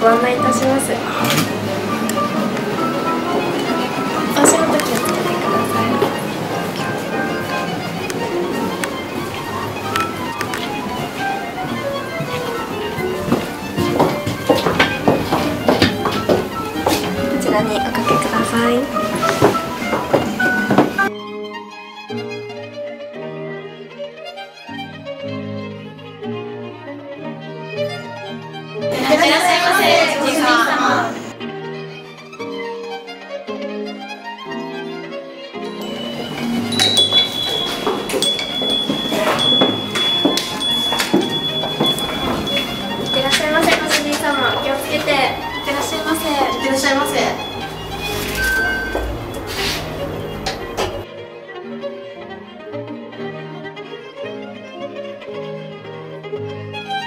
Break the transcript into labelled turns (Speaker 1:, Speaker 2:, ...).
Speaker 1: ご案内いたします。お気をつけてください。こちらにおかけください。
Speaker 2: Bye. Música